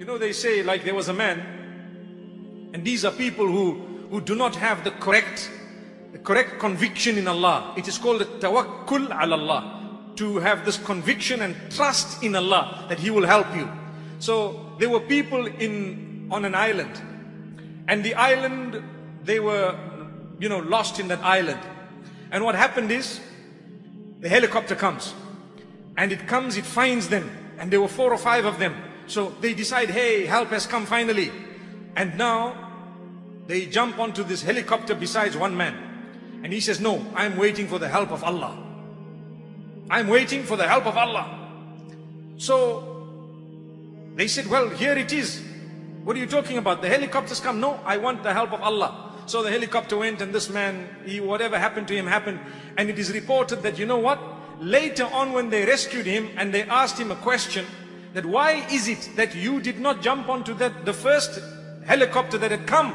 You know, they say like there was a man, and these are people who, who do not have the correct, the correct conviction in Allah. It is called tawakkul ala Allah. To have this conviction and trust in Allah that He will help you. So there were people in on an island, and the island they were, you know, lost in that island. And what happened is, the helicopter comes, and it comes, it finds them, and there were four or five of them. So they decide, hey, help has come finally. And now they jump onto this helicopter besides one man. And he says, no, I'm waiting for the help of Allah. I'm waiting for the help of Allah. So they said, well, here it is. What are you talking about? The helicopters come. No, I want the help of Allah. So the helicopter went and this man, he, whatever happened to him happened. And it is reported that, you know what? Later on when they rescued him and they asked him a question, that why is it that you did not jump onto that, the first helicopter that had come?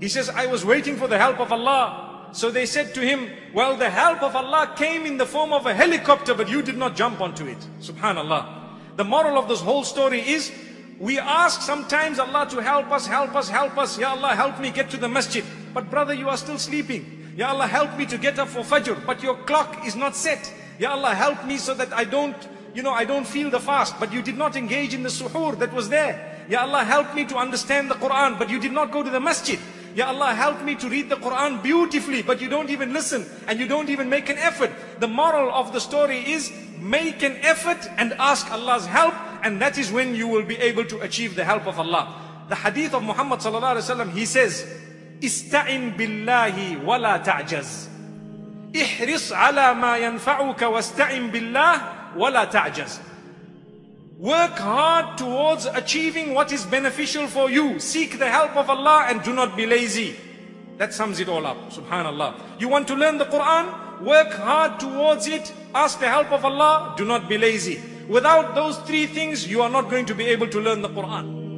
He says, I was waiting for the help of Allah. So they said to him, well, the help of Allah came in the form of a helicopter, but you did not jump onto it. Subhanallah. The moral of this whole story is, we ask sometimes Allah to help us, help us, help us. Ya Allah, help me get to the masjid. But brother, you are still sleeping. Ya Allah, help me to get up for Fajr. But your clock is not set. Ya Allah, help me so that I don't, you know, I don't feel the fast. But you did not engage in the suhoor that was there. Ya Allah, help me to understand the Quran. But you did not go to the masjid. Ya Allah, help me to read the Quran beautifully, but you don't even listen and you don't even make an effort. The moral of the story is make an effort and ask Allah's help and that is when you will be able to achieve the help of Allah. The hadith of Muhammad sallallahu alaihi wasallam, he says, "Ista'in billahi wa ta'jaz." ihris ala ma yanfa'uka wasta'in billah wa la ta'jaz. Work hard towards achieving what is beneficial for you. Seek the help of Allah and do not be lazy. That sums it all up. Subhanallah. You want to learn the Quran? Work hard towards it. Ask the help of Allah. Do not be lazy. Without those three things, you are not going to be able to learn the Quran.